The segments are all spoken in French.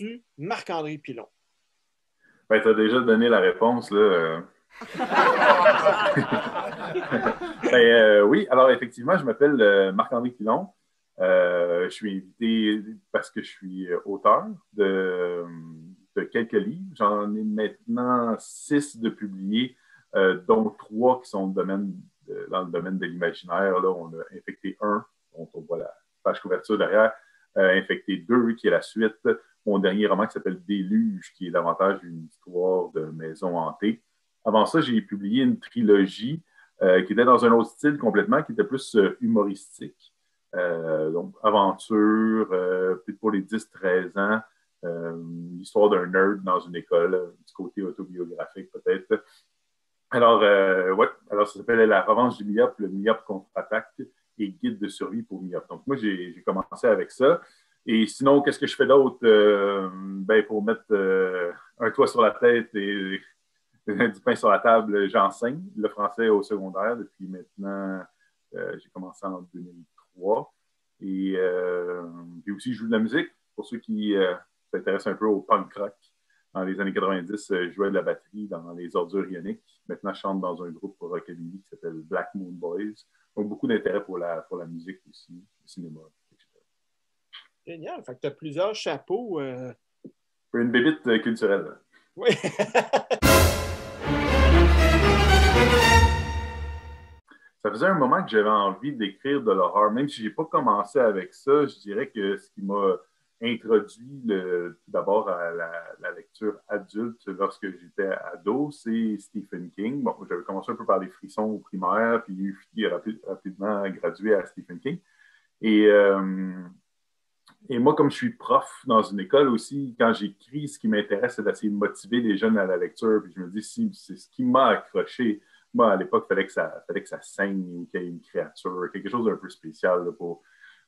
tu Marc-André Pilon? Ben, tu as déjà donné la réponse, là. ben, euh, oui, alors effectivement, je m'appelle euh, Marc-André Pilon. Euh, je suis invité parce que je suis auteur de, de quelques livres. J'en ai maintenant six de publiés, dont trois qui sont dans le domaine de l'imaginaire. Là, on a infecté un, dont on voit la page couverture derrière, infecté deux, qui est la suite. Mon dernier roman qui s'appelle Déluge, qui est davantage une histoire de maison hantée. Avant ça, j'ai publié une trilogie euh, qui était dans un autre style complètement, qui était plus euh, humoristique. Euh, donc, aventure, peut-être pour les 10-13 ans, l'histoire d'un nerd dans une école, du côté autobiographique peut-être. Alors, ouais, alors ça s'appelle La revanche du MIOP, le MIOP contre-attaque et guide de survie pour MIOP. Donc, moi, j'ai commencé avec ça. Et sinon, qu'est-ce que je fais d'autre? ben, pour mettre un toit sur la tête et du pain sur la table, j'enseigne le français au secondaire depuis maintenant, euh, j'ai commencé en 2003. Et euh, aussi, je joue de la musique. Pour ceux qui euh, s'intéressent un peu au punk rock, dans les années 90, je jouais de la batterie dans les ordures ioniques. Maintenant, je chante dans un groupe rockabilly qui s'appelle Black Moon Boys. Donc, beaucoup d'intérêt pour la, pour la musique aussi, le cinéma. Génial. Fait que tu as plusieurs chapeaux. Une bébite culturelle. Oui. ça faisait un moment que j'avais envie d'écrire de l'horreur. Même si je n'ai pas commencé avec ça, je dirais que ce qui m'a introduit tout d'abord à la, lecture adulte lorsque j'étais ado, c'est Stephen King. Bon, j'avais commencé un peu par les frissons au primaire, puis j'ai rapidement gradué à Stephen King. Et, euh, et moi, comme je suis prof dans une école aussi, quand j'écris, ce qui m'intéresse, c'est d'essayer de motiver les jeunes à la lecture. Puis je me dis, si c'est ce qui m'a accroché moi, à l'époque, il fallait que ça, fallait que ça saigne ou qu'il y ait une créature, quelque chose d'un peu spécial pour,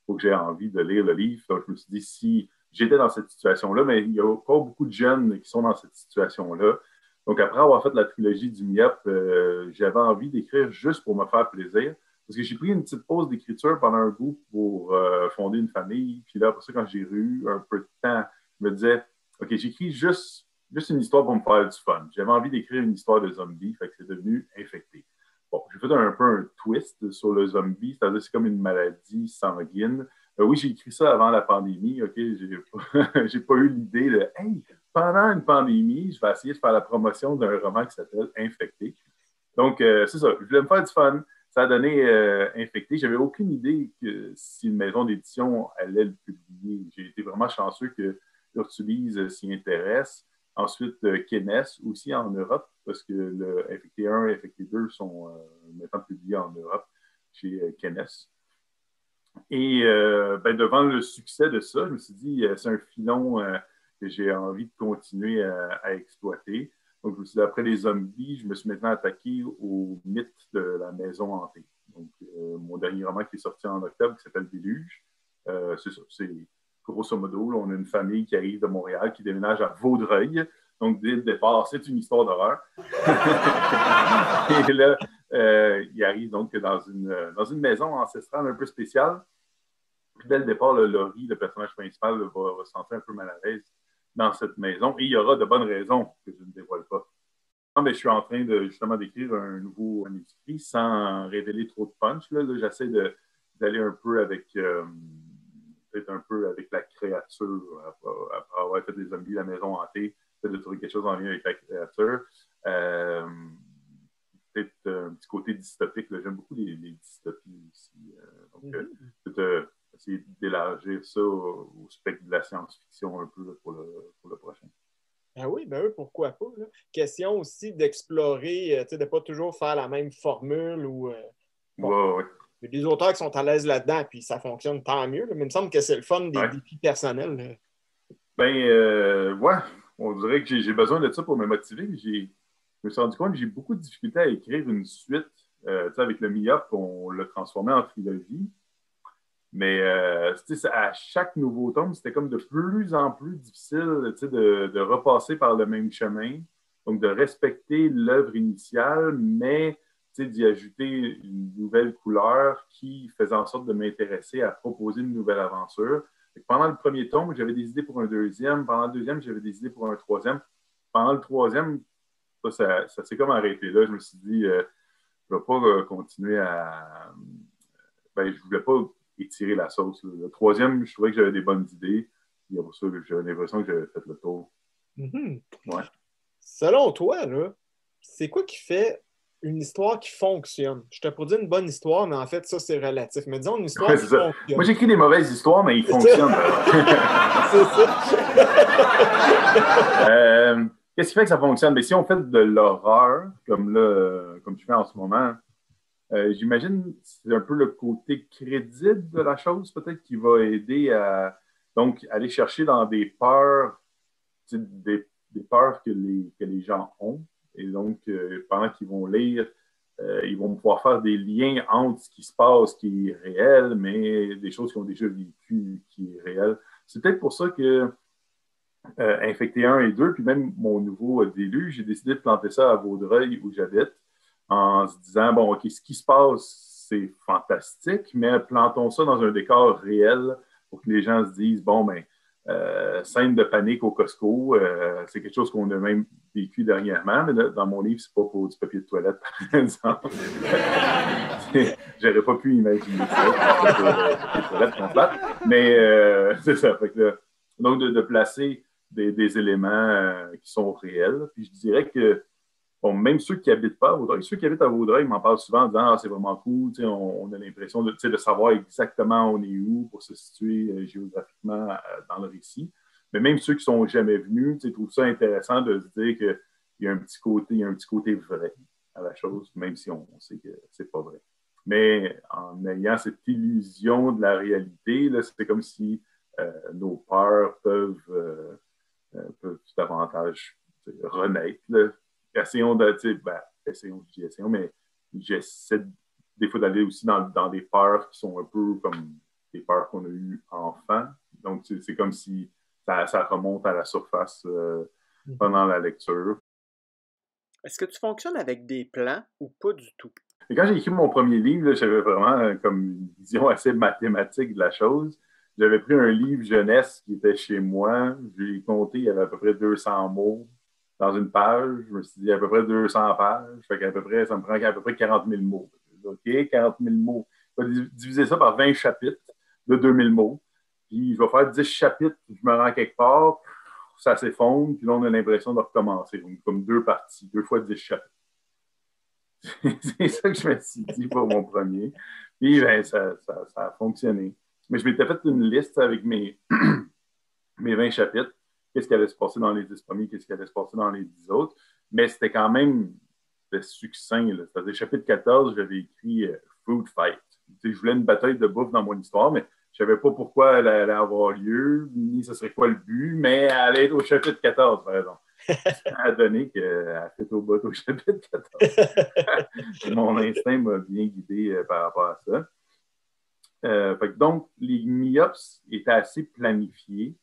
que j'ai envie de lire le livre. Donc, je me suis dit, si j'étais dans cette situation-là, mais il y a pas beaucoup de jeunes qui sont dans cette situation-là. Donc, après avoir fait la trilogie du MIAP, euh, j'avais envie d'écrire juste pour me faire plaisir. Parce que j'ai pris une petite pause d'écriture pendant un bout pour euh, fonder une famille. Puis là, après ça, quand j'ai eu un peu de temps, je me disais, OK, j'écris juste juste une histoire pour me faire du fun. J'avais envie d'écrire une histoire de zombie, fait que c'est devenu infecté. Bon, j'ai fait un peu un twist sur le zombie, c'est-à-dire c'est comme une maladie sanguine. Euh, oui, j'ai écrit ça avant la pandémie, OK? J'ai pas, pas eu l'idée de Hey, pendant une pandémie, je vais essayer de faire la promotion d'un roman qui s'appelle Infecté. Donc, euh, c'est ça, je voulais me faire du fun. Ça a donné euh, Infecté. J'avais aucune idée que si une maison d'édition allait le publier. J'ai été vraiment chanceux que Urtulise s'y intéresse. Ensuite, euh, Kenes aussi en Europe, parce que le FFT1 et FFT2 sont euh, maintenant publiés en Europe chez euh, Kenes. Et ben, devant le succès de ça, je me suis dit, c'est un filon que j'ai envie de continuer à, exploiter. Donc, je après les zombies, je me suis maintenant attaqué au mythe de la maison hantée. Donc, mon dernier roman qui est sorti en octobre, qui s'appelle Déluge, c'est ça, c'est grosso modo, on a une famille qui arrive de Montréal, qui déménage à Vaudreuil. Donc, dès le départ, c'est une histoire d'horreur. et là, euh, il arrive donc dans une, dans une maison ancestrale un peu spéciale. Dès le départ, le Laurie, le personnage principal, va ressentir un peu mal à l'aise dans cette maison. Et il y aura de bonnes raisons que je ne dévoile pas. mais je suis en train de justement d'écrire un nouveau manuscrit sans révéler trop de punch. Là, j'essaie d'aller un peu avec euh, peut-être un peu avec la créature, après, avoir fait des zombies, la maison hantée, peut-être de trouver quelque chose en lien avec la créature. Euh, peut-être un petit côté dystopique. J'aime beaucoup les, dystopies aussi. Euh, donc, mm-hmm. euh, peut-être essayer d'élargir ça au, spectre de la science-fiction un peu pour, le, pour, le, prochain. Ah oui, ben oui, pourquoi pas. Question aussi d'explorer, de ne pas toujours faire la même formule ou. Oui, il y a des auteurs qui sont à l'aise là-dedans, puis ça fonctionne tant mieux. Mais il me semble que c'est le fun des défis personnels. Ben, euh, ouais, on dirait que j'ai besoin de ça pour me motiver. Je me suis rendu compte que j'ai beaucoup de difficultés à écrire une suite. Euh, avec le MIOP, on l'a transformé en trilogie. Mais euh, à chaque nouveau tome, c'était comme de plus en plus difficile de, repasser par le même chemin. Donc, de respecter l'œuvre initiale, mais d'y ajouter une nouvelle couleur qui faisait en sorte de m'intéresser à proposer une nouvelle aventure. Pendant le premier tome, j'avais des idées pour un deuxième. Pendant le deuxième, j'avais des idées pour un troisième. Pendant le troisième, ça, s'est comme arrêté là. Je me suis dit, euh, je ne vais pas euh, continuer à. Ben, je ne voulais pas étirer la sauce. Le troisième, je trouvais que j'avais des bonnes idées. Et pour ça, j'avais l'impression que j'avais fait le tour. Mm-hmm. Selon toi, c'est quoi qui fait une histoire qui fonctionne? Je te produis une bonne histoire, mais en fait, ça, c'est relatif. Mais disons une histoire qui fonctionne. Moi, j'écris des mauvaises histoires, mais ils fonctionnent. c'est ça. Euh, qu'est-ce qui fait que ça fonctionne? Mais si on fait de l'horreur, comme là, comme tu fais en ce moment, euh, j'imagine c'est un peu le côté crédible de la chose, peut-être, qui va aider à donc aller chercher dans des peurs, des, des peurs que les, que les gens ont et donc, euh, pendant qu'ils vont lire, euh, ils vont pouvoir faire des liens entre ce qui se passe, qui est réel, mais des choses qu'ils ont déjà vécues, qui est réel. C'est peut-être pour ça que euh, Infecté 1 et 2, puis même mon nouveau déluge, j'ai décidé de planter ça à Vaudreuil où j'habite, en se disant, bon, OK, ce qui se passe, c'est fantastique, mais plantons ça dans un décor réel pour que les gens se disent, bon, ben, euh, scène de panique au Costco, euh, c'est quelque chose qu'on a même vécu dernièrement, mais dans mon livre, c'est pas pour du papier de toilette, par exemple. J'aurais pas pu imaginer ça, toilette Mais euh, c'est ça. donc, de, placer des, des éléments qui sont réels. Puis je dirais que Bon, même ceux qui habitent pas à Vaudreuil, ceux qui habitent à Vaudreuil m'en parlent souvent en disant ah, c'est vraiment cool, on, a l'impression de, savoir exactement où on est où pour se situer euh, géographiquement euh, dans le récit. Mais même ceux qui sont jamais venus trouvent ça intéressant de se dire qu'il y a un petit côté, il y a un petit côté vrai à la chose, même si on, sait que c'est pas vrai. Mais en ayant cette illusion de la réalité, c'est comme si euh, nos peurs peuvent, peuvent davantage renaître essayons de, ben, essayons, je dis essayons, mais j'essaie des fois d'aller aussi dans, dans, des peurs qui sont un peu comme des peurs qu'on a eues enfant. Donc, c'est comme si ça, ça, remonte à la surface euh, mhm. pendant la lecture. Est-ce que tu fonctionnes avec des plans ou pas du tout? Et quand j'ai écrit mon premier livre, j'avais vraiment euh, comme une vision assez mathématique de la chose. J'avais pris un livre jeunesse qui était chez moi. J'ai compté, il y avait à peu près 200 mots dans une page, je me suis dit à peu près 200 pages. Fait qu'à peu près, ça me prend à peu près 40 000 mots. OK, 40 000 mots. Je vais diviser ça par 20 chapitres de 2000 mots. Puis je vais faire 10 chapitres, je me rends quelque part, ça s'effondre, puis là, on a l'impression de recommencer. Donc, comme deux parties, deux fois 10 chapitres. c'est ça que je me suis dit pour mon premier. Puis, ben, ça, ça, ça, a fonctionné. Mais je m'étais fait une liste avec mes, mes 20 chapitres qu'est-ce qui allait se passer dans les 10 premiers, qu'est-ce qui allait se passer dans les 10 autres. Mais c'était quand même succinct. C'est-à-dire, chapitre 14, j'avais écrit euh, Food Fight. je voulais une bataille de bouffe dans mon histoire, mais je ne savais pas pourquoi elle allait avoir lieu, ni ce serait quoi le but, mais elle allait être au chapitre 14, par exemple. a donné qu'elle fait au bout au chapitre 14. mon instinct m'a bien guidé euh, par rapport à ça. Euh, donc, les MIOPS étaient assez planifiés.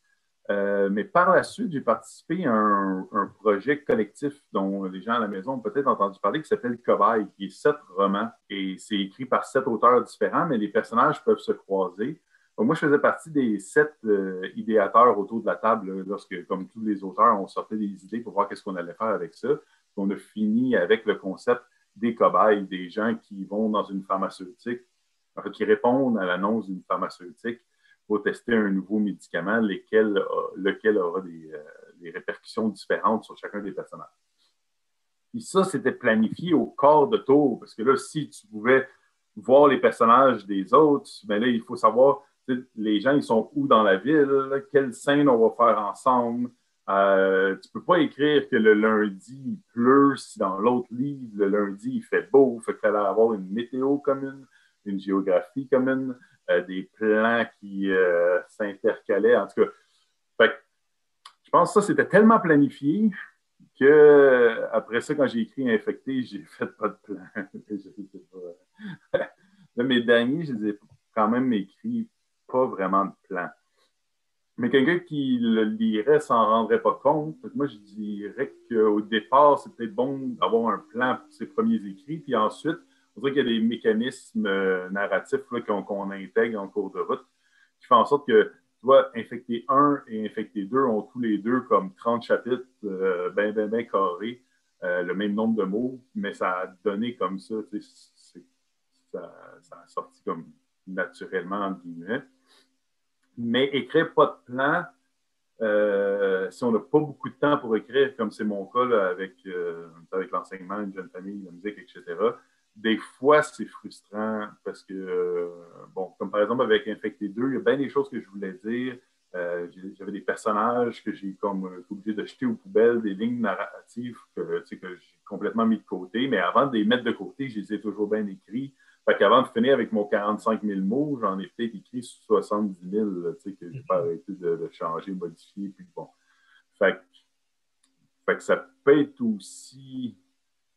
Euh, mais par la suite, j'ai participé à un, projet collectif dont les gens à la maison ont peut-être entendu parler, qui s'appelle Cobaye, qui est sept romans. Et c'est écrit par sept auteurs différents, mais les personnages peuvent se croiser. moi, je faisais partie des sept euh, idéateurs autour de la table lorsque, comme tous les auteurs, on sortait des idées pour voir qu'est-ce qu'on allait faire avec ça. On a fini avec le concept des cobayes, des gens qui vont dans une pharmaceutique, qui répondent à l'annonce d'une pharmaceutique pour tester un nouveau médicament, lequel aura des, euh, des, répercussions différentes sur chacun des personnages. Puis ça, c'était planifié au corps de tour, parce que là, si tu pouvais voir les personnages des autres, mais ben là, il faut savoir, les gens, ils sont où dans la ville, quelle scène on va faire ensemble. Euh, tu peux pas écrire que le lundi, il pleut, si dans l'autre livre, le lundi, il fait beau. Fait qu'il fallait avoir une météo commune, une géographie commune. Euh, des plans qui euh, s'intercalaient. En tout cas, je pense que ça, c'était tellement planifié que après ça, quand j'ai écrit Infecté, j'ai fait pas de plan. mes derniers, je les ai quand même écrits pas vraiment de plan. Mais quelqu'un qui le lirait s'en rendrait pas compte. Moi, je dirais qu'au départ, peut-être bon d'avoir un plan pour ses premiers écrits, puis ensuite, on dirait qu'il y a des mécanismes euh, narratifs qu'on intègre en cours de route qui font en sorte que tu vois, Infecté 1 et Infecté 2 ont tous les deux comme 30 chapitres, euh, ben, ben, ben carrés, euh, le même nombre de mots, mais ça a donné comme ça, ça, ça, a sorti comme naturellement, entre guillemets. Mais écrire pas de plan, si on n'a pas beaucoup de temps pour écrire, comme c'est mon cas avec l'enseignement, une jeune famille, la musique, etc., des fois, c'est frustrant parce que, euh, bon, comme par exemple avec Infecté 2, il y a bien des choses que je voulais dire. Euh, j'avais des personnages que j'ai comme euh, obligé de jeter aux poubelles, des lignes narratives que, que j'ai complètement mis de côté. Mais avant de les mettre de côté, je les ai toujours bien écrits. Fait qu'avant de finir avec mon 45 000 mots, j'en ai peut-être écrit 70 000 que j'ai pas arrêté de, de, changer, modifier. Puis bon. Fait, fait que ça peut être aussi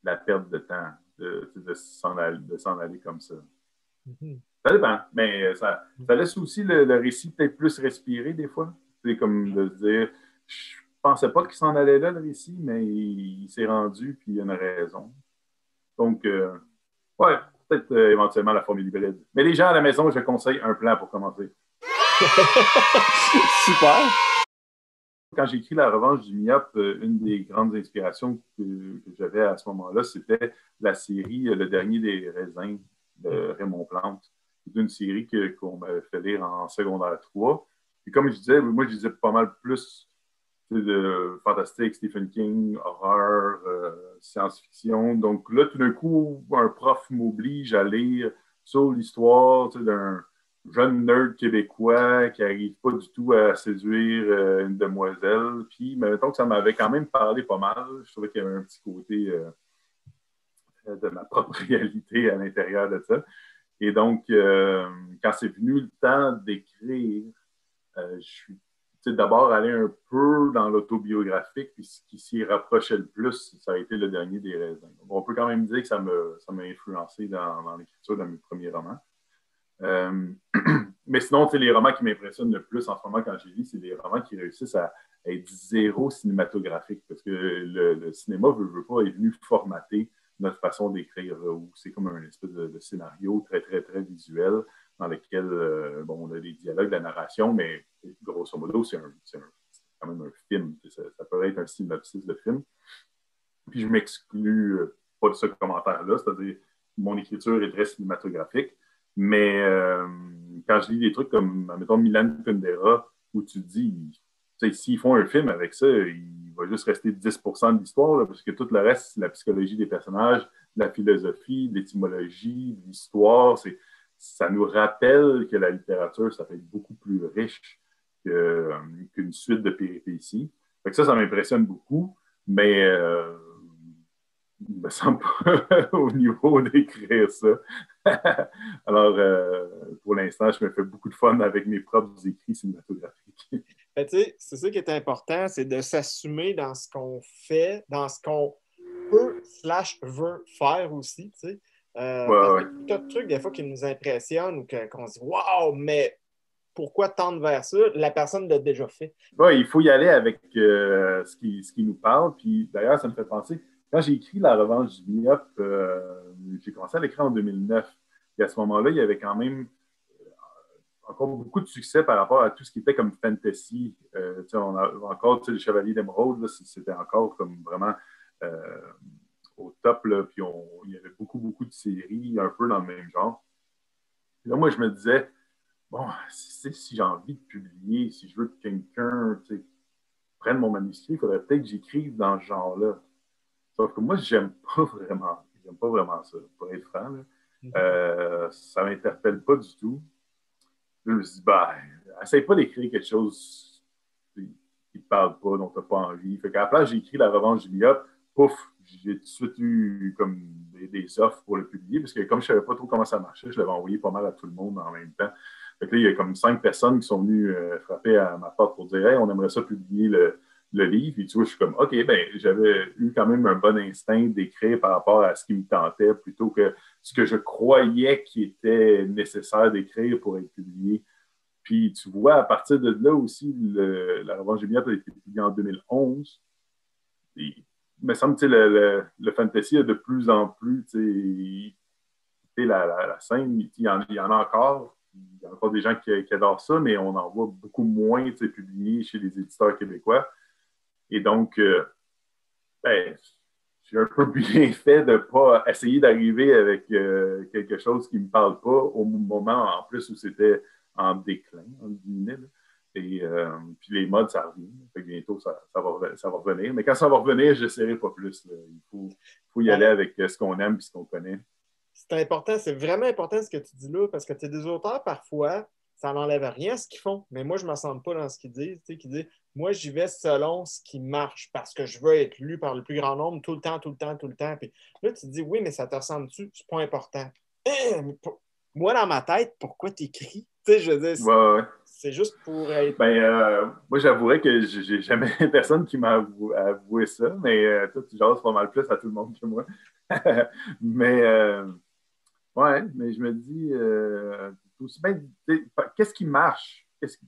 la perte de temps de, de s'en aller, comme ça. Mm-hmm. Ça dépend, mais ça, ça laisse aussi le, récit peut-être plus respirer des fois. C'est comme de se dire, je pensais pas qu'il s'en allait là, le récit, mais il, s'est rendu, puis il y a une raison. Donc, euh, ouais, peut-être euh, éventuellement la formule hybride. Mais les gens à la maison, je conseille un plan pour commencer. Super! Quand j'ai écrit La revanche du MIOP, euh, une des grandes inspirations que, j'avais à ce moment-là, c'était la série euh, Le dernier des raisins de Raymond Plante. C'est une série qu'on m'avait fait lire en secondaire 3. Et comme je disais, moi, je disais pas mal plus de fantastique, Stephen King, horreur, euh, science-fiction. Donc là, tout d'un coup, un prof m'oblige à lire sur l'histoire d'un jeune nerd québécois qui n'arrive pas du tout à séduire euh, une demoiselle. Puis, mais mettons que ça m'avait quand même parlé pas mal. Je trouvais qu'il y avait un petit côté euh, de ma propre réalité à l'intérieur de ça. Et donc, euh, quand c'est venu le temps d'écrire, je suis d'abord allé un peu dans l'autobiographique, puis ce qui s'y rapprochait le plus, ça a été le dernier des raisins. on peut quand même dire que ça m'a influencé dans l'écriture de mes premiers romans. Euh, mais sinon, les romans qui m'impressionnent le plus en ce moment quand j'ai lu, c'est des romans qui réussissent à, être zéro cinématographique parce que le, cinéma veut, veut, pas est venu formater notre façon d'écrire où c'est comme un espèce de, scénario très, très, très visuel dans lequel euh, bon, on a des dialogues, de la narration, mais grosso modo, c'est quand même un film. Ça, peut être un synopsis de film. Puis je m'exclus euh, pas de ce commentaire-là, c'est-à-dire mon écriture est très cinématographique. Mais euh, quand je lis des trucs comme, mettons, Milan Kundera, où tu dis, s'ils font un film avec ça, il va juste rester 10 de l'histoire, parce que tout le reste, c'est la psychologie des personnages, la philosophie, l'étymologie, l'histoire. Ça nous rappelle que la littérature, ça peut être beaucoup plus riche qu'une suite de péripéties. Fait ça, ça m'impressionne beaucoup, mais euh, il ne me semble pas au niveau d'écrire ça. Alors, euh, pour l'instant, je me fais beaucoup de fun avec mes propres écrits cinématographiques. Ben, c'est ça qui est important, c'est de s'assumer dans ce qu'on fait, dans ce qu'on peut slash veut faire aussi. Tu. Euh, parce que tout truc, des fois, qui nous impressionne ou qu'on se dit Waouh, mais pourquoi tendre vers ça? La personne l'a déjà fait. Oui, il faut y aller avec euh, ce, qui, ce qui nous parle. Puis d'ailleurs, ça me fait penser, quand j'ai écrit La revanche du Biop, euh, j'ai commencé à l'écrire en 2009. Et à ce moment-là, il y avait quand même euh, encore beaucoup de succès par rapport à tout ce qui était comme fantasy. Euh, on a encore le Chevalier d'Émeraude, c'était encore comme vraiment au top. Puis il y avait beaucoup, beaucoup de séries un peu dans le même genre. là, moi, je me disais, bon, si, si j'ai envie de publier, si je veux que quelqu'un prenne mon manuscrit, il faudrait peut-être que j'écrive dans ce genre-là. Sauf que moi, j'aime pas vraiment, j'aime pas vraiment ça, pour être franc. Mhm. Euh, ça m'interpelle pas du tout. Je me suis dit, bah, essaye pas d'écrire quelque chose qui ne te parle pas, dont tu n'as pas envie. Fait qu'à la place, j'ai écrit La revanche du Liop, pouf, j'ai tout de suite eu comme des, offres pour le publier, parce que comme je ne savais pas trop comment ça marchait, je l'avais envoyé pas mal à tout le monde en même temps. Fait que là, il y a comme cinq personnes qui sont venues euh, frapper à ma porte pour dire Hey, on aimerait ça publier le, le livre. Et tu vois, je suis comme, OK, ben, j'avais eu quand même un bon instinct d'écrire par rapport à ce qui me tentait plutôt que ce que je croyais qui était nécessaire d'écrire pour être publié. Puis tu vois, à partir de là aussi, La Revanche du a été publiée en 2011. Et, il me semble que le, le, fantasy a de plus en plus, tu la, la, scène, il y, en, y en a encore, il y a encore des gens qui, adorent ça, mais on en voit beaucoup moins publié chez les éditeurs québécois. Et donc, euh, ben, j'ai un peu bien fait de ne pas essayer d'arriver avec euh, quelque chose qui ne me parle pas au moment en plus où c'était en déclin, en guillemets. Et euh, puis les modes, ça revient. bientôt, ça, va, revenir. Mais quand ça va revenir, je n'essaierai pas plus. Il faut, y aller avec ce qu'on aime et ce qu'on connaît. C'est important, c'est vraiment important ce que tu dis là, parce que tu es des auteurs, parfois, ça n'enlève rien à ce qu'ils font. Mais moi, je ne me sens pas dans ce qu'ils disent. Tu sais, qui disent moi, j'y vais selon ce qui marche parce que je veux être lu par le plus grand nombre tout le temps, tout le temps, tout le temps. Puis là, tu te dis, oui, mais ça te ressemble-tu? C'est pas important. Moi, dans ma tête, pourquoi tu écris? Tu sais, je veux dire, c'est juste pour être. Ben, euh, moi, j'avouerais que j'ai jamais personne qui m'a avoué, ça, mais euh, toi, tu jases pas mal plus à tout le monde que moi. mais, euh, ouais, mais je me dis, qu'est-ce qui marche?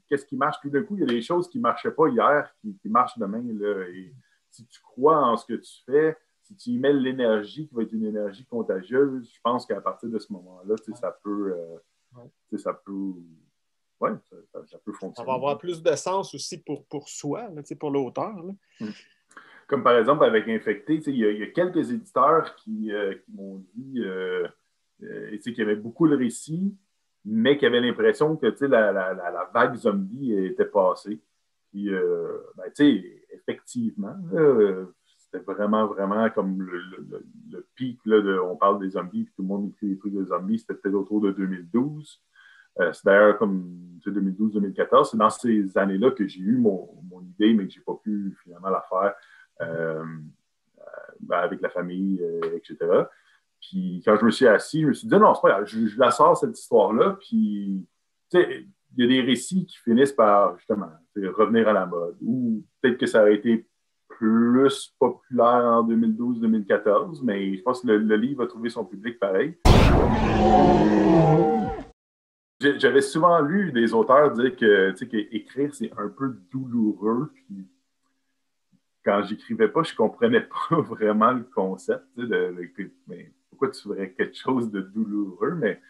Qu'est-ce qui marche? Tout d'un coup, il y a des choses qui ne marchaient pas hier qui, marchent demain. Là, et si tu crois en ce que tu fais, si tu y mets l'énergie qui va être une énergie contagieuse, je pense qu'à partir de ce moment-là, ça peut. Euh, ça peut. Ouais, ça, peut fonctionner. Ça va avoir plus de sens aussi pour, pour soi, pour l'auteur. Hmm. Comme par exemple avec Infecté, il y, a quelques éditeurs qui, euh, m'ont dit euh, euh qu'il y avait beaucoup de récits, mais qui avait l'impression que la, la, vague zombie était passée. Puis, euh, ben, effectivement, c'était vraiment, vraiment comme le, pic. Là, on parle des zombies, puis tout le monde écrit des trucs de zombies. C'était peut-être autour de 2012. Euh, c'est d'ailleurs comme 2012-2014. C'est dans ces années-là que j'ai eu mon, idée, mais que je n'ai pas pu finalement la faire euh, ben, avec la famille, etc. Puis quand je me suis assis, je me suis dit, non, c'est pas grave, je, la sors, cette histoire-là. Puis, tu sais, il y a des récits qui finissent par, justement, revenir à la mode. Ou peut-être que ça aurait été plus populaire en 2012-2014, mais je pense que le, livre a trouvé son public pareil. J'avais souvent lu des auteurs dire que, que écrire, c'est un peu douloureux. Puis quand j'écrivais pas, je comprenais pas vraiment le concept. De, de, mais pourquoi tu ferais quelque chose de douloureux, mais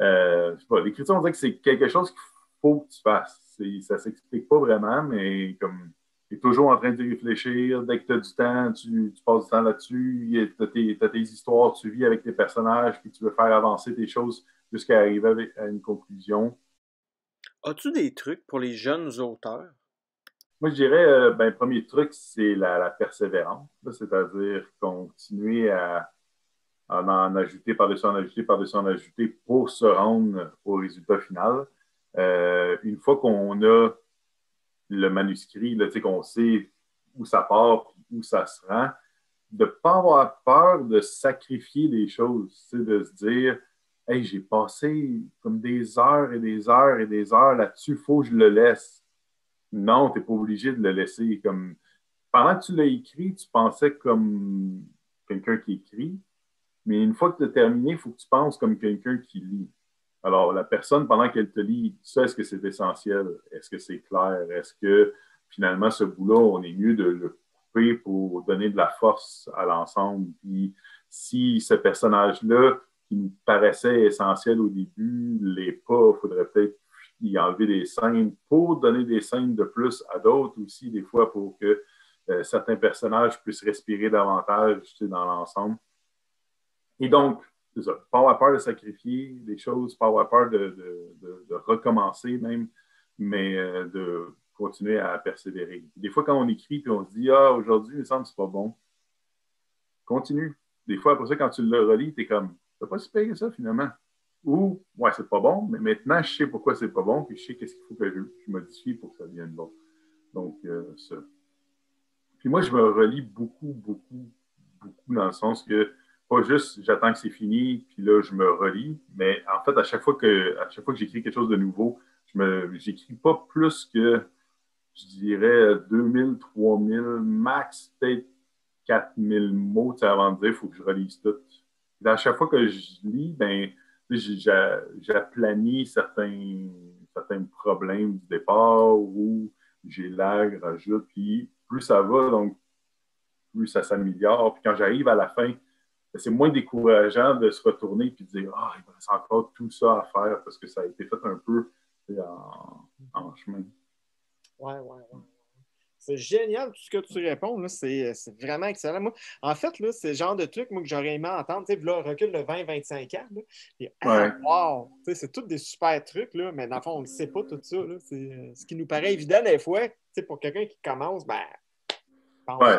euh, l'écriture, on dirait que c'est quelque chose qu'il faut que tu fasses. Ça ne s'explique pas vraiment, mais comme tu es toujours en train de réfléchir, dès que tu as du temps, tu, passes du temps là-dessus, tu as, tes histoires, tu vis avec tes personnages, puis tu veux faire avancer tes choses jusqu'à arriver à une conclusion. As-tu des trucs pour les jeunes auteurs? Moi, je dirais, euh, ben, premier truc, c'est la, la persévérance, c'est-à-dire continuer à, en, ajouter par-dessus en ajouter par-dessus en ajouter pour se rendre au résultat final. Euh, une fois qu'on a le manuscrit, qu'on sait où ça part, où ça se rend, de ne pas avoir peur de sacrifier des choses, de se dire Hey, j'ai passé comme des heures et des heures et des heures là-dessus, il faut que je le laisse. Non, tu n'es pas obligé de le laisser. Comme... Pendant que tu l'as écrit, tu pensais comme quelqu'un qui écrit, mais une fois que tu as terminé, il faut que tu penses comme quelqu'un qui lit. Alors, la personne, pendant qu'elle te lit, sais, est-ce que c'est essentiel? Est-ce que c'est clair? Est-ce que finalement, ce bout-là, on est mieux de le couper pour donner de la force à l'ensemble? Puis, si ce personnage-là, qui me paraissait essentiel au début, l'est pas, il faudrait peut-être y enlever des scènes pour donner des scènes de plus à d'autres aussi, des fois, pour que euh, certains personnages puissent respirer davantage dans l'ensemble. Et donc, c'est ça, pas avoir peur de sacrifier des choses, pas avoir peur de, recommencer même, mais euh, de continuer à persévérer. Des fois, quand on écrit et on se dit Ah, aujourd'hui, il me semble que c'est pas bon, continue. Des fois, après ça, quand tu le relis, tu es comme C'est pas si pire ça finalement. Ou Ouais, c'est pas bon, mais maintenant, je sais pourquoi c'est pas bon, puis je sais qu'est-ce qu'il faut que je, modifie pour que ça devienne bon. Donc, euh, ça. Puis moi, je me relis beaucoup, beaucoup, beaucoup dans le sens que pas juste j'attends que c'est fini, puis là, je me relis, mais en fait, à chaque fois que, à chaque fois que j'écris quelque chose de nouveau, je me, j'écris pas plus que, je dirais, 2000, 3000, max, peut-être 4000 mots avant de dire, il faut que je relise tout. Et à chaque fois que je lis, ben, j'aplanis certains, certains problèmes du départ ou j'élague, rajoute, puis plus ça va, donc plus ça s'améliore. Puis quand j'arrive à la fin, c'est moins décourageant de se retourner et de dire Ah, il reste encore tout ça à faire parce que ça a été fait un peu en, en chemin. Ouais, ouais, ouais. C'est génial tout ce que tu réponds. C'est vraiment excellent. Moi, en fait, c'est le genre de truc moi, que j'aurais aimé entendre. Tu sais, là, recul de 20-25 ans. et, ah, wow! C'est tous des super trucs, là, mais dans le fond, on ne sait pas tout ça. C'est euh, ce qui nous paraît évident des fois. Pour quelqu'un qui commence, ben. Ouais.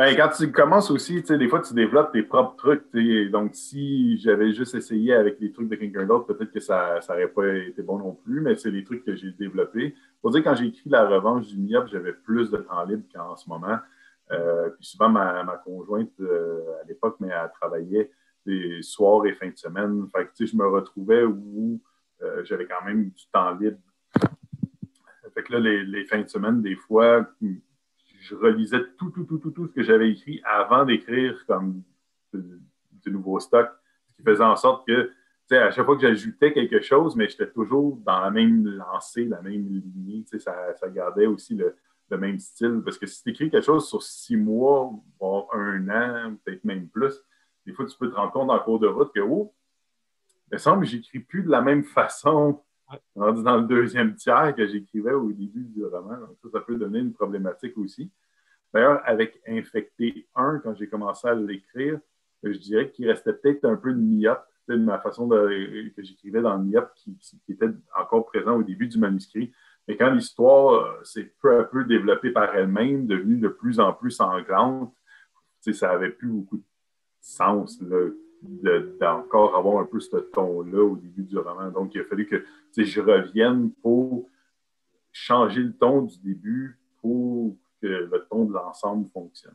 Ben, quand tu commences aussi, des fois, tu développes tes propres trucs. Donc, si j'avais juste essayé avec les trucs de quelqu'un d'autre, peut-être que ça n'aurait pas été bon non plus, mais c'est des trucs que j'ai développés. Pour dire, quand j'ai écrit La revanche du myope, j'avais plus de temps libre qu'en ce moment. Euh, puis souvent, ma, conjointe, euh, à l'époque, mais elle travaillait des soirs et fins de semaine. Fait que, je me retrouvais où euh, j'avais quand même du temps libre. Fait que là, les, les fins de semaine, des fois, je relisais tout, tout, tout, tout, tout ce que j'avais écrit avant d'écrire comme du, nouveau stock, ce qui faisait en sorte que, à chaque fois que j'ajoutais quelque chose, mais j'étais toujours dans la même lancée, la même lignée, ça, ça gardait aussi le, même style. Parce que si tu écris quelque chose sur six mois, voire un an, peut-être même plus, des fois, tu peux te rendre compte en cours de route que, oh, il me semble que j'écris plus de la même façon dans le deuxième tiers que j'écrivais au début du roman. ça, ça peut donner une problématique aussi. D'ailleurs, avec Infecté 1, quand j'ai commencé à l'écrire, je dirais qu'il restait peut-être un peu de myope, de ma façon de, que j'écrivais dans le myope qui, était encore présent au début du manuscrit. Mais quand l'histoire euh, s'est peu à peu développée par elle-même, devenue de plus en plus sanglante, ça n'avait plus beaucoup de sens d'encore avoir un peu ce ton-là au début du roman. Donc, il a fallu que je revienne pour changer le ton du début pour que le ton de l'ensemble fonctionne.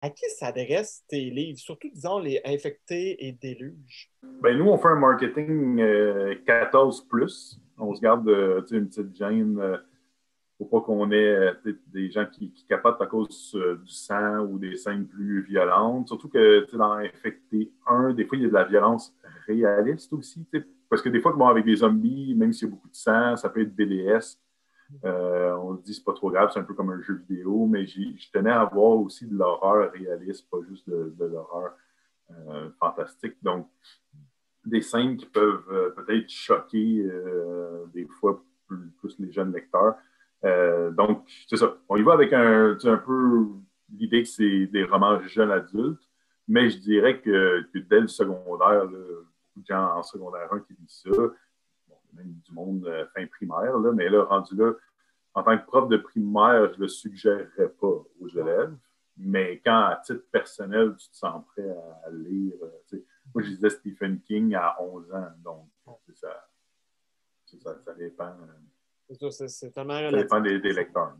À qui s'adressent tes livres, surtout, disons, les infectés et déluges? Ben, nous, on fait un marketing 14 euh, plus. On se garde euh, une petite gêne. Euh, faut pas qu'on ait des gens qui, capotent à cause du sang ou des scènes plus violentes. Surtout que dans Infecté 1, des fois, il y a de la violence réaliste aussi. Parce que des fois, bon, avec des zombies, même s'il y a beaucoup de sang, ça peut être BDS. Euh, on se dit c'est pas trop grave, c'est un peu comme un jeu vidéo, mais je tenais à avoir aussi de l'horreur réaliste, pas juste de, l'horreur euh, fantastique. Donc, des scènes qui peuvent euh, peut-être choquer des fois plus, les jeunes lecteurs. Donc, c'est ça. On y va avec un, un peu l'idée que c'est des romans jeunes adultes, mais je dirais que, dès le secondaire, beaucoup de gens en secondaire 1 qui lisent ça, même du monde euh, fin primaire, là, mais là, rendu là, en tant que prof de primaire, je ne le suggérerais pas aux élèves. Mais quand, à titre personnel, tu te sens prêt à, lire, euh, moi, je disais Stephen King à 11 ans, donc ça, ça, ça dépend. C'est tellement Ça dépend des, des lecteurs.